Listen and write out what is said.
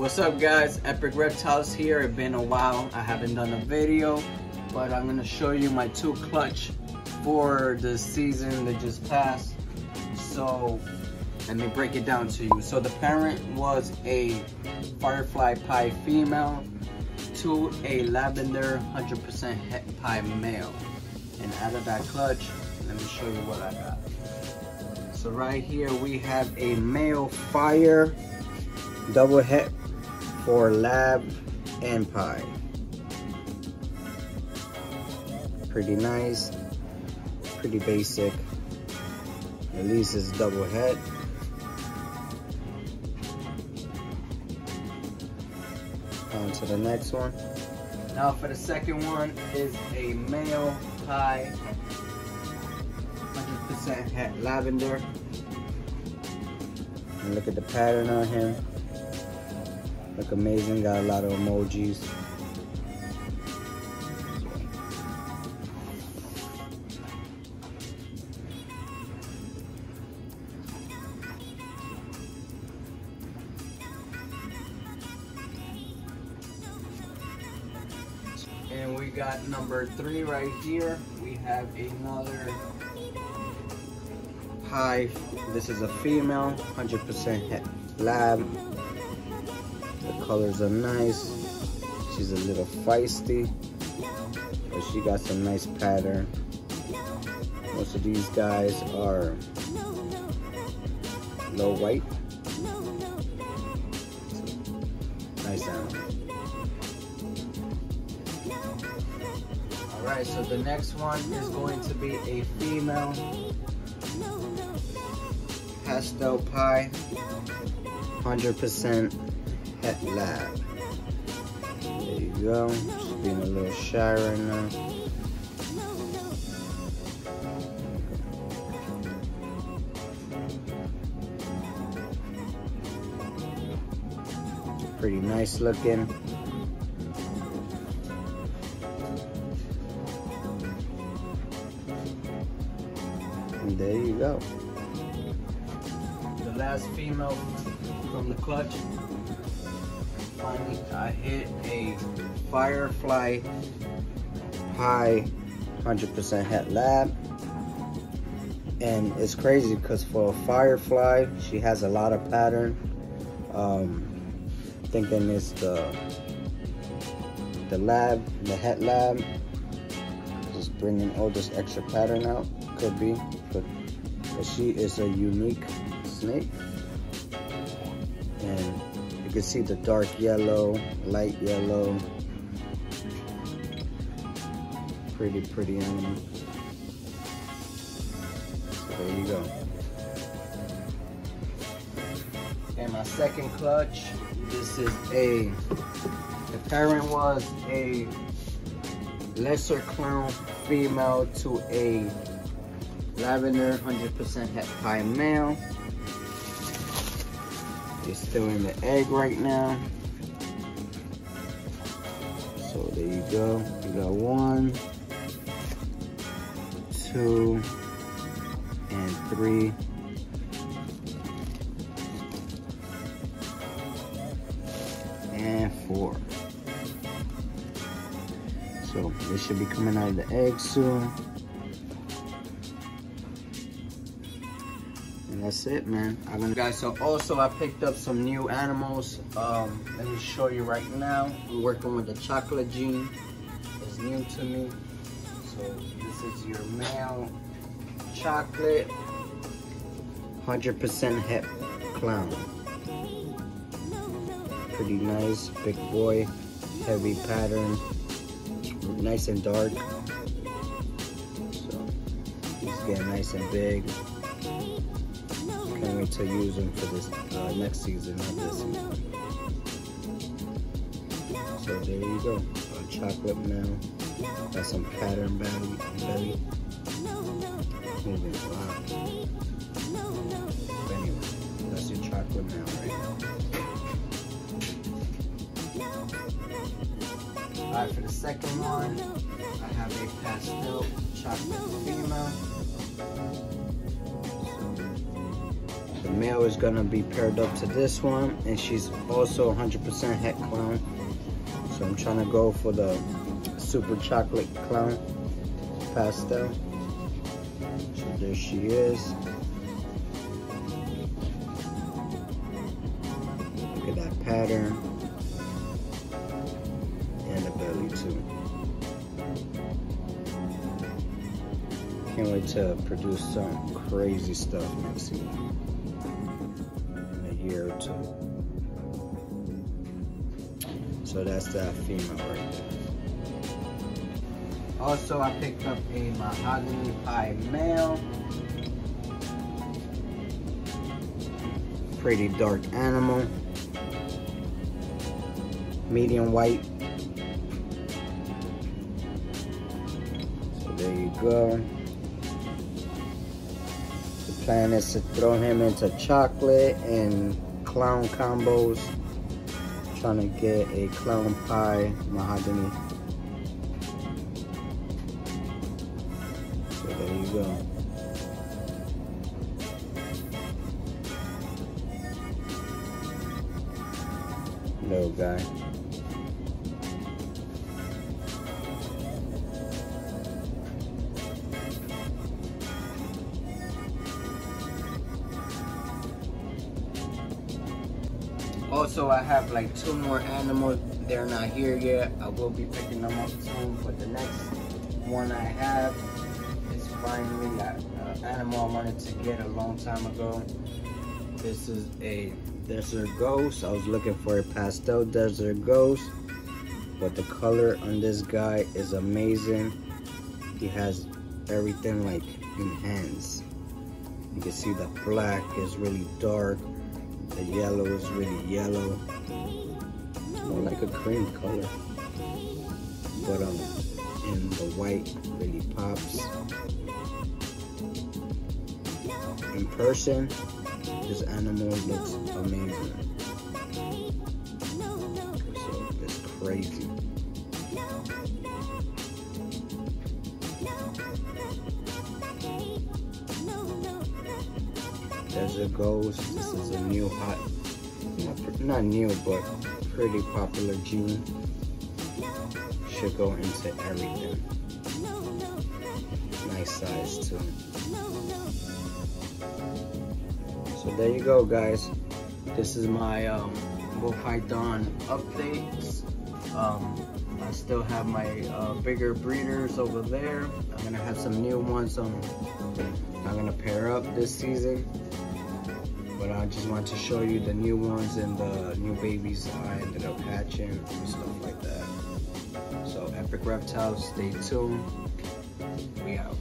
What's up guys, Epik Reptiles here. It's been a while, I haven't done a video, but I'm gonna show you my two clutch for the season that just passed. So, let me break it down to you. So the parent was a Firefly Pie female to a Lavender 100% Pie male. And out of that clutch, let me show you what I got. So right here we have a male fire double het for lab and pie. Pretty nice, pretty basic. At least it's double het. On to the next one. Now for the second one is a male pie, 100% het lavender. And look at the pattern on him. Look amazing, got a lot of emojis. And we got number three right here. We have another hive. This is a female, 100% lab. Colors are nice. She's a little feisty, but she got some nice pattern. Most of these guys are low white. Nice animal. Alright, so the next one is going to be a female pastel pie, 100% het lab. There you go. She's being a little shy right now. Pretty nice looking. And there you go. The last female from the clutch. I hit a Firefly Pie 100% het Lab. And it's crazy because for a Firefly, she has a lot of pattern. Um, thinking it's the the lab, the het Lab, just bringing all this extra pattern out. Could be, but, but she is a unique snake. And you can see the dark yellow, light yellow. Pretty, pretty animal. So there you go. And my second clutch, this is a, the parent was a lesser clown female to a lavender 100% het pie male. It's still in the egg right now. So there you go. You got one, two, and three. And four. So they should be coming out of the egg soon. That's it, man. I'm gonna guys. So also, I picked up some new animals. Um, let me show you right now. I'm working with the chocolate gene. It's new to me. So this is your male chocolate, 100% het clown. Pretty nice, big boy, heavy pattern, nice and dark. So he's getting nice and big. Wait to use them for this uh, next season, not this season. So there you go, a chocolate now. Got some pattern belly, belly. Moving. But anyway, that's your chocolate now, right? Alright, for the second one, I have a pastel chocolate female. The male is gonna be paired up to this one and she's also 100% het clown. So I'm trying to go for the super chocolate clown pastel. So there she is. Look at that pattern. And the belly too. Can't wait to produce some crazy stuff next year. In a year or two. So that's that female right there. Also, I picked up a mahogany pie male. Pretty dark animal. Medium white. So there you go. Plan is to throw him into chocolate and clown combos. Trying to get a clown pie mahogany So There you go. Little guy. Also, I have like two more animals. They're not here yet. I will be picking them up soon. But the next one I have is finally that uh, animal I wanted to get a long time ago. This is a desert ghost. I was looking for a pastel desert ghost, but the color on this guy is amazing. He has everything like in hands. You can see the black is really dark. The yellow is really yellow. More like a cream color. But um, in the white really pops in person, this animal looks amazing. So it's crazy. Desert Ghost, this is a new hot, not new, but pretty popular gene. Should go into everything. Nice size too. So there you go, guys. This is my um, Ball Python updates. Um, I still have my uh, bigger breeders over there. I'm gonna have some new ones I'm, I'm gonna pair up this season. But I just want to show you the new ones and the new babies I ended up hatching and stuff like that. So Epik Reptiles, stay tuned. We out.